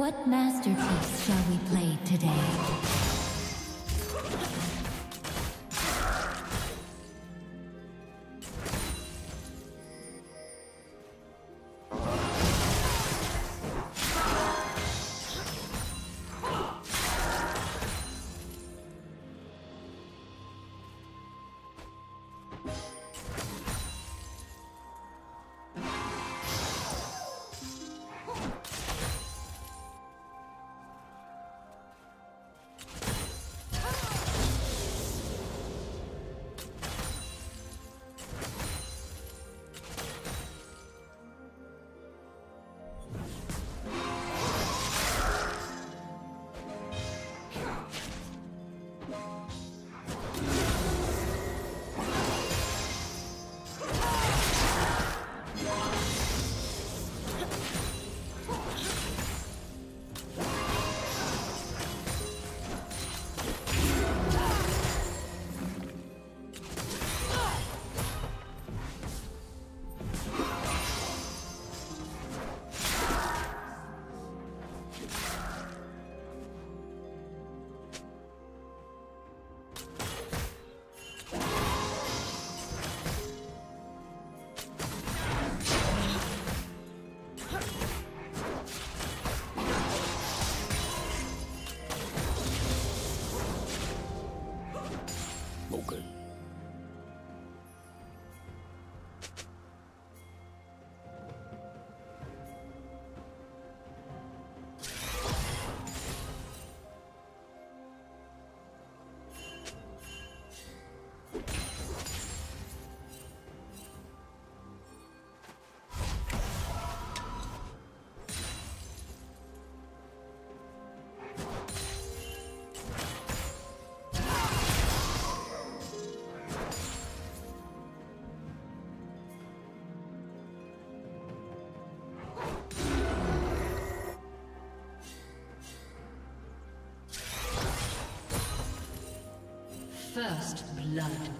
What masterpiece shall we play today? First blood.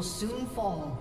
Will soon fall.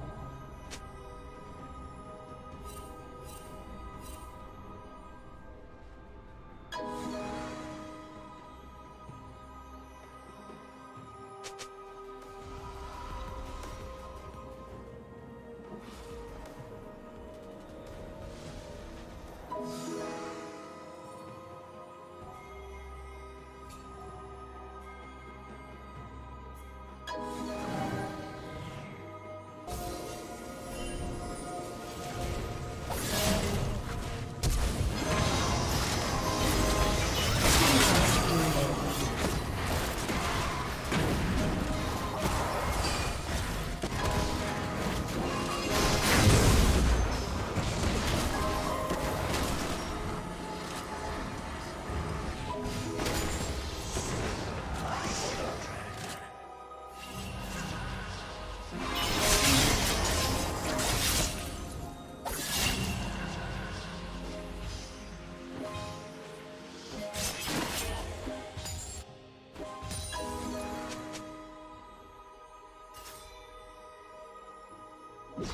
Thank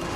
you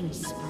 Killing spree.